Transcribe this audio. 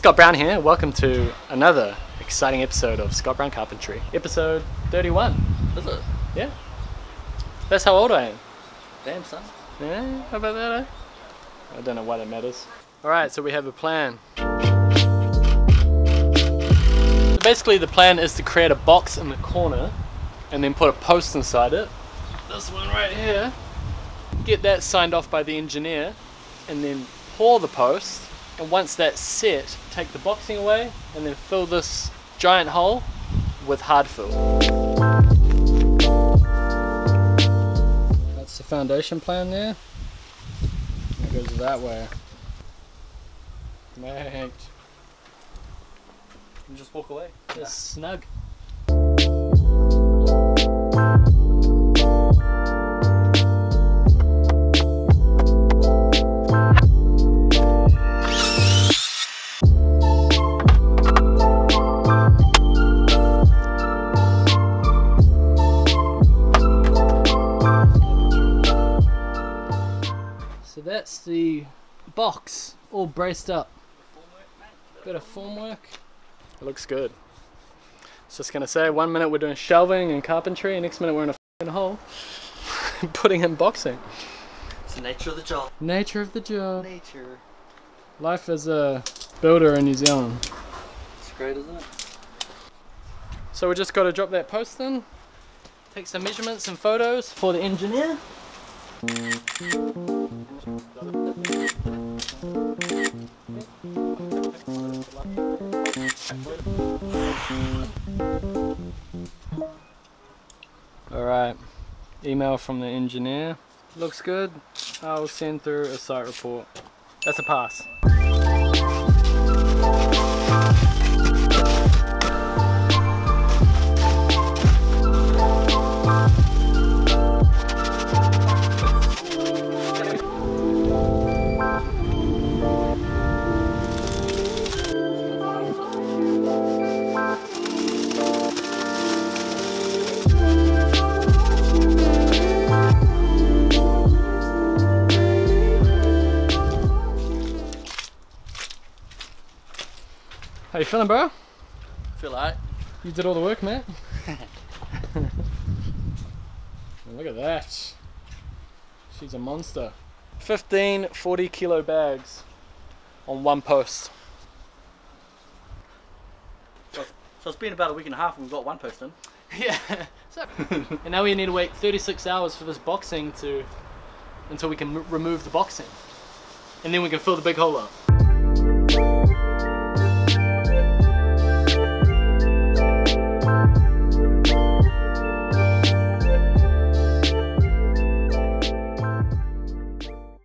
Scott Brown here. Welcome to another exciting episode of Scott Brown Carpentry. Episode 31. Is it? Yeah. That's how old I am. Damn, son. Yeah, how about that, eh? I don't know why that matters. Alright, so we have a plan. Basically, the plan is to create a box in the corner and then put a post inside it. This one right here. Get that signed off by the engineer and then pour the post. And once that's set, take the boxing away and then fill this giant hole with hard fill. That's the foundation plan there. It goes that way. Mate. And just walk away. It's snug. So that's the box all braced up. Bit of formwork. It looks good. It's just gonna say one minute we're doing shelving and carpentry, and next minute we're in a f***ing hole putting in boxing. It's the nature of the job. Nature of the job. Nature. Life as a builder in New Zealand. It's great, isn't it? So we just got to drop that post in, take some measurements and photos for the engineer. Alright, email from the engineer. Looks good. I'll send through a site report. That's a pass. How you feeling, bro? Feel alright. You did all the work, man. Look at that. She's a monster. 15 40 kilo bags on one post. So it's been about a week and a half and we've got one post in. Yeah. So, and now we need to wait 36 hours for this boxing to until we can m- remove the boxing. And then we can fill the big hole up.